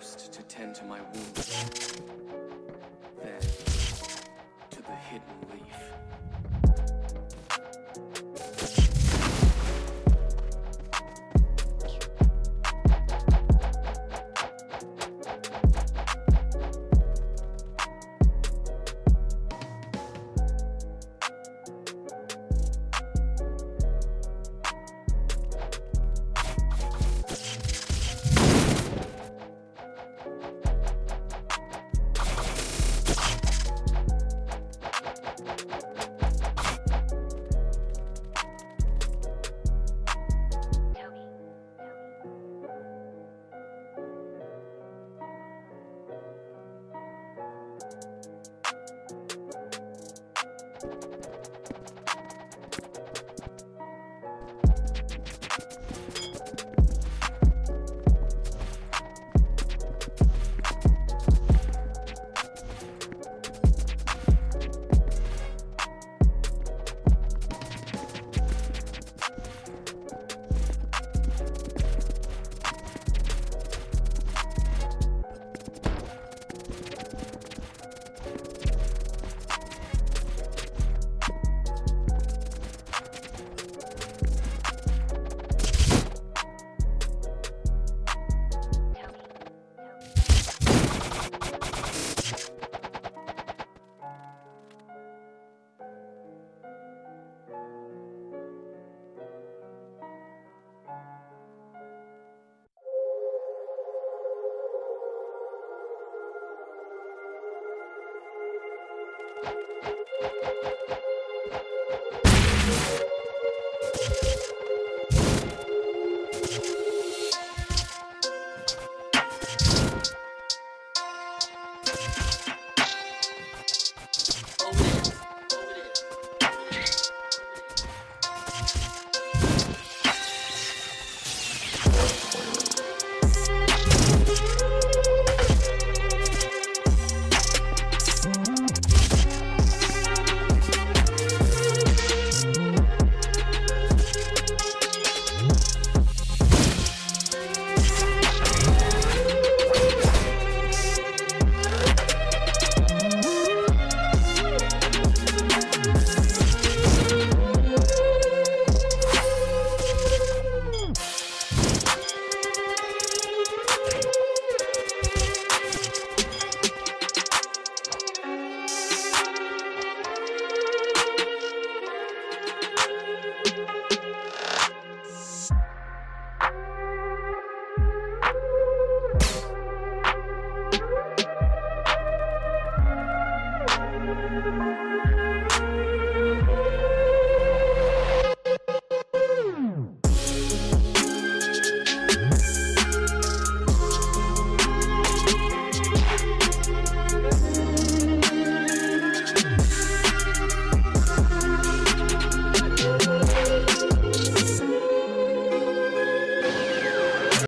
First, to tend to my wounds. Then, to the hidden leaf. You